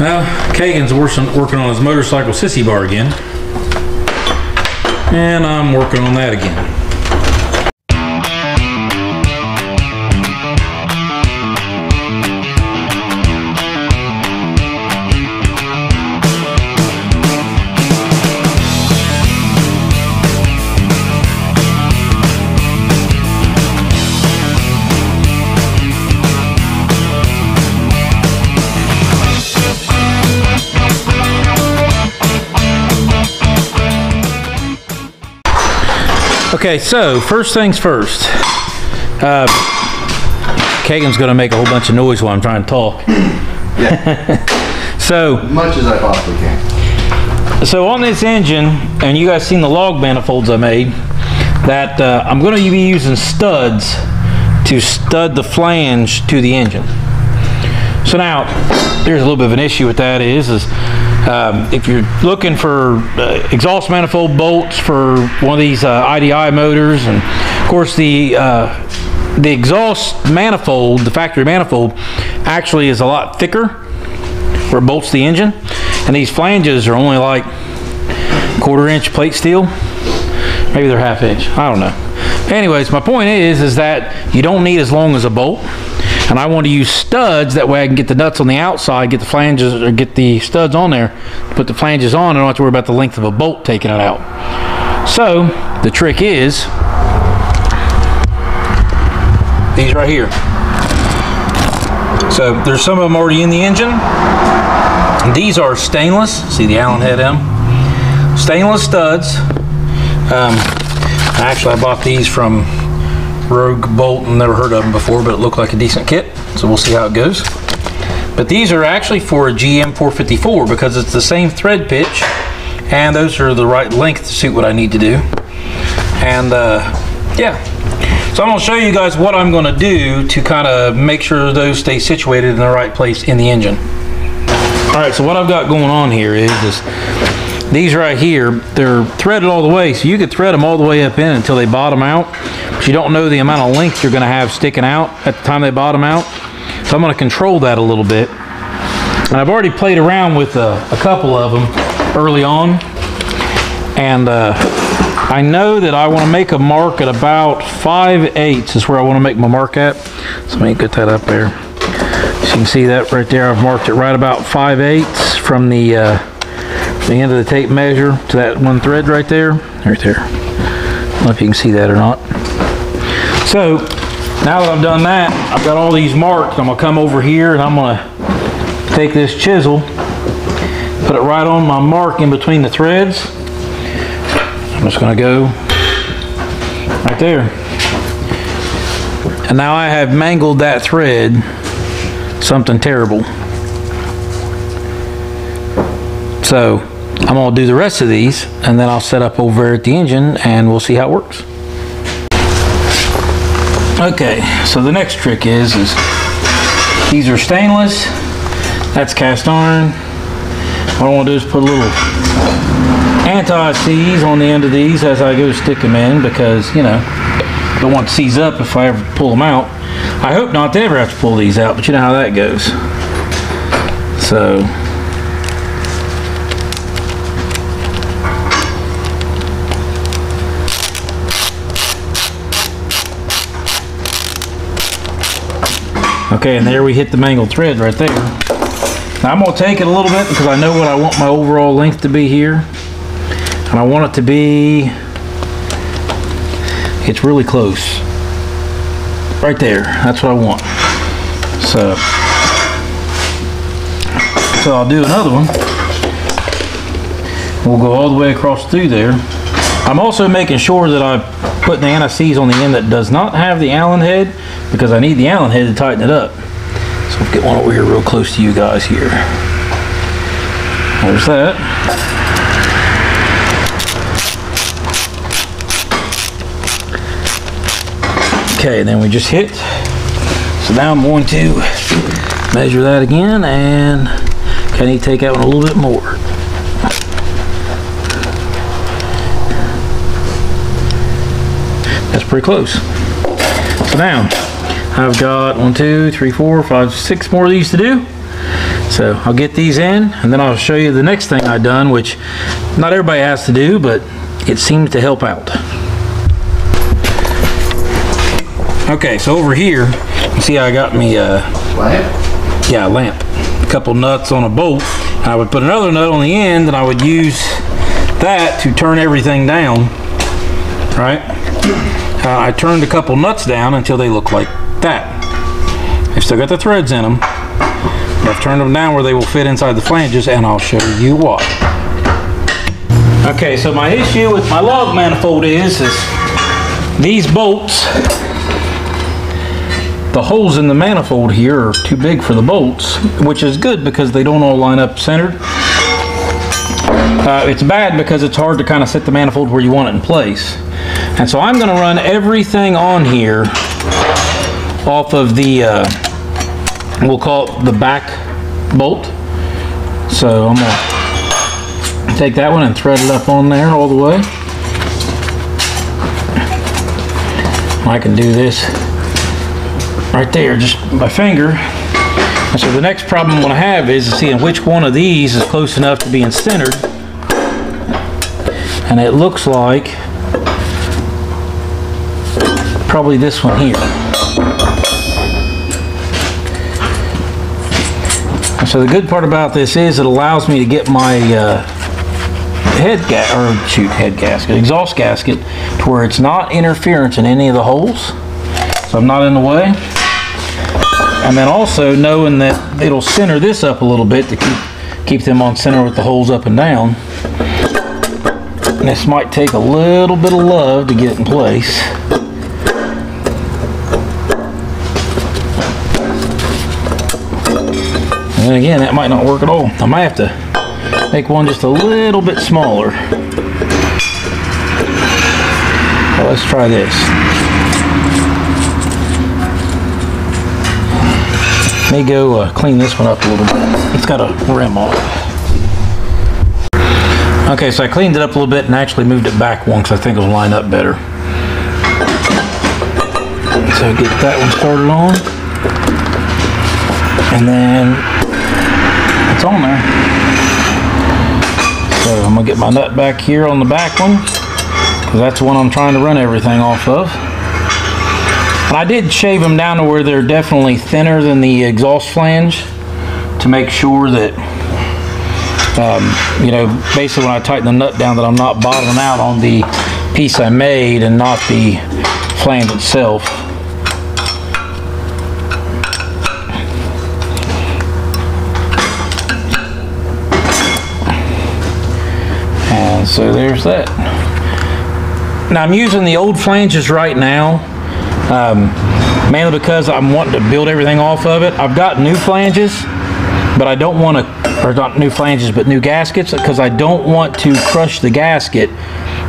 Well, Kagan's working working on his motorcycle sissy bar again. And I'm working on that again. Okay, so first things first. Uh, Kagan's gonna make a whole bunch of noise while I'm trying to talk. so, Much as I possibly can. so on this engine, and you guys seen the log manifolds I made, that uh, I'm gonna be using studs to stud the flange to the engine. So now, there's a little bit of an issue with that is, is um, if you're looking for uh, exhaust manifold bolts for one of these uh, IDI motors, and of course the uh, the exhaust manifold, the factory manifold, actually is a lot thicker where it bolts the engine, and these flanges are only like quarter inch plate steel. Maybe they're half inch. I don't know. Anyways, my point is, is that you don't need as long as a bolt and I want to use studs that way I can get the nuts on the outside, get the flanges or get the studs on there, put the flanges on, and I don't have to worry about the length of a bolt taking it out. So the trick is these right here. So there's some of them already in the engine. These are stainless. See the Allen head M? Stainless studs. Um, actually, I bought these from Rogue Bolt and never heard of them before, but it looked like a decent kit. So we'll see how it goes. But these are actually for a GM 454 because it's the same thread pitch and those are the right length to suit what I need to do. And uh, yeah, so I'm gonna show you guys what I'm gonna do to kind of make sure those stay situated in the right place in the engine. All right, so what I've got going on here is, is these right here, they're threaded all the way, so you could thread them all the way up in until they bottom out. You don't know the amount of length you're gonna have sticking out at the time they bottom out. So I'm gonna control that a little bit. And I've already played around with a, a couple of them early on. And uh, I know that I wanna make a mark at about 5 eighths is where I wanna make my mark at. So let me get that up there. So you can see that right there. I've marked it right about 5 eighths from the uh, the end of the tape measure to that one thread right there. Right there. I don't know if you can see that or not. So now that I've done that, I've got all these marked. I'm gonna come over here and I'm gonna take this chisel, put it right on my mark in between the threads. I'm just gonna go right there. And now I have mangled that thread something terrible. So I'm gonna do the rest of these and then I'll set up over at the engine and we'll see how it works. Okay, so the next trick is, is these are stainless, that's cast iron. What I wanna do is put a little anti-seize on the end of these as I go stick them in because, you know, don't want to seize up if I ever pull them out. I hope not to ever have to pull these out, but you know how that goes. So, Okay, and there we hit the mangled thread right there. Now I'm gonna take it a little bit because I know what I want my overall length to be here. And I want it to be, it's really close. Right there, that's what I want. So, so I'll do another one. We'll go all the way across through there. I'm also making sure that I put the anti-seize on the end that does not have the Allen head because I need the Allen head to tighten it up. So I'll get one over here real close to you guys here. There's that. Okay, then we just hit. So now I'm going to measure that again and need to take out a little bit more. That's pretty close. So now I've got one, two, three, four, five, six more of these to do. So I'll get these in and then I'll show you the next thing I've done, which not everybody has to do, but it seems to help out. Okay, so over here, you see I got me uh, Lamp? yeah, a lamp. A couple nuts on a bolt. And I would put another nut on the end and I would use that to turn everything down, right? Uh, I turned a couple nuts down until they look like that. I've still got the threads in them. I've turned them down where they will fit inside the flanges and I'll show you why. Okay, so my issue with my log manifold is, is these bolts the holes in the manifold here are too big for the bolts, which is good because they don't all line up centered. Uh, it's bad because it's hard to kind of set the manifold where you want it in place. And so I'm going to run everything on here off of the, uh, we'll call it the back bolt. So I'm going to take that one and thread it up on there all the way. I can do this right there, just by finger. And so the next problem I'm gonna have is seeing which one of these is close enough to being centered. And it looks like probably this one here. So the good part about this is it allows me to get my uh, head gas, or shoot, head gasket, exhaust gasket, to where it's not interference in any of the holes. So I'm not in the way. And then also knowing that it'll center this up a little bit to keep, keep them on center with the holes up and down. And this might take a little bit of love to get in place. And again, that might not work at all. I might have to make one just a little bit smaller. So let's try this. May go uh, clean this one up a little bit. It's got a rim on it. Okay, so I cleaned it up a little bit and actually moved it back one because I think it'll line up better. So get that one started on. And then on there. So I'm gonna get my nut back here on the back one because that's the one I'm trying to run everything off of. And I did shave them down to where they're definitely thinner than the exhaust flange to make sure that, um, you know, basically when I tighten the nut down that I'm not bottoming out on the piece I made and not the flange itself. There's that. Now I'm using the old flanges right now, um, mainly because I'm wanting to build everything off of it. I've got new flanges, but I don't want to, or not new flanges, but new gaskets, because I don't want to crush the gasket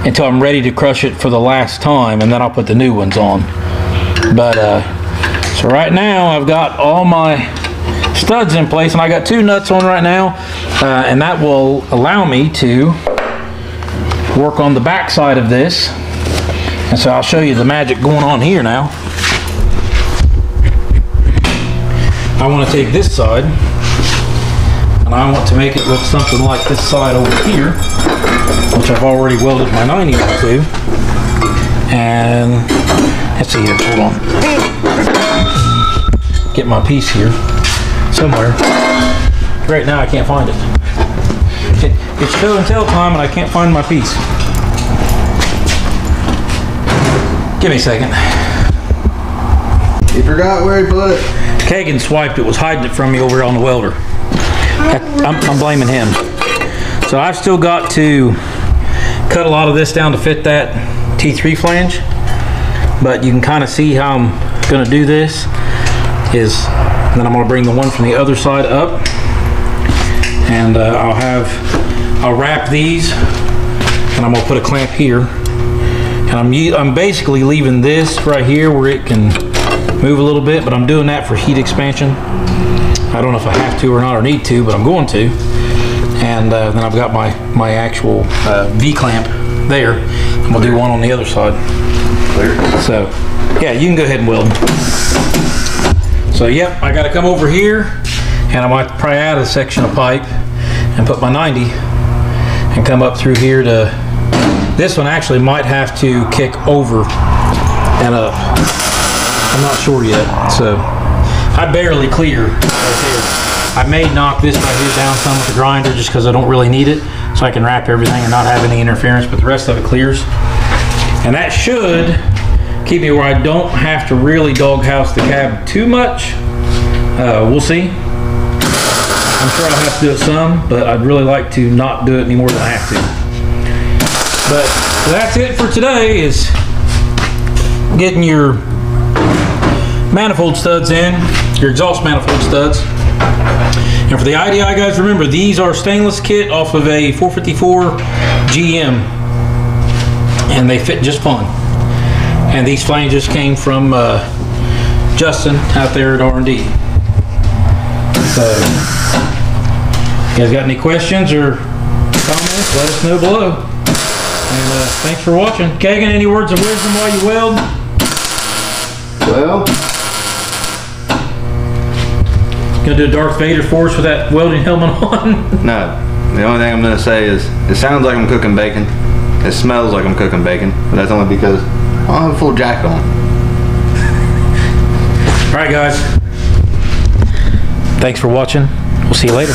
until I'm ready to crush it for the last time, and then I'll put the new ones on. But, uh, so right now I've got all my studs in place, and I got two nuts on right now, uh, and that will allow me to work on the back side of this. And so I'll show you the magic going on here now. I want to take this side and I want to make it look something like this side over here, which I've already welded my 90 to. And let's see here, hold on. Get my piece here somewhere. Right now I can't find it. It it's show and tell time and I can't find my piece. Give me a second. He forgot where he put it. Kagan swiped it, was hiding it from me over on the welder. I'm, I'm blaming him. So I've still got to cut a lot of this down to fit that T3 flange, but you can kind of see how I'm gonna do this is, then I'm gonna bring the one from the other side up and uh, I'll have, I'll wrap these and I'm gonna put a clamp here and I'm, I'm basically leaving this right here where it can move a little bit, but I'm doing that for heat expansion. I don't know if I have to or not or need to, but I'm going to. And uh, then I've got my, my actual uh, V-clamp there. I'm gonna do one on the other side. Clear. So, yeah, you can go ahead and weld. So, yep, I gotta come over here And I might probably add a section of pipe and put my 90 and come up through here to, this one actually might have to kick over and up. I'm not sure yet, so I barely clear right. I may knock this right here down some with the grinder just because I don't really need it, so I can wrap everything and not have any interference, but the rest of it clears. And that should keep me where I don't have to really doghouse the cab too much. Uh, we'll see. Sure I'll have to do it some, but I'd really like to not do it any more than I have to. But that's it for today is getting your manifold studs in, your exhaust manifold studs. And for the IDI guys, remember these are stainless kit off of a 454 GM. And they fit just fine. And these flanges came from uh, Justin out there at R&D. So, you guys got any questions or comments? Let us know below. And uh, thanks for watching. Kagan, any words of wisdom while you weld? Well, Gonna do a Darth Vader for us with that welding helmet on? No. The only thing I'm gonna say is it sounds like I'm cooking bacon. It smells like I'm cooking bacon, but that's only because I don't have a full jacket on. All right, guys. Thanks for watching. We'll see you later.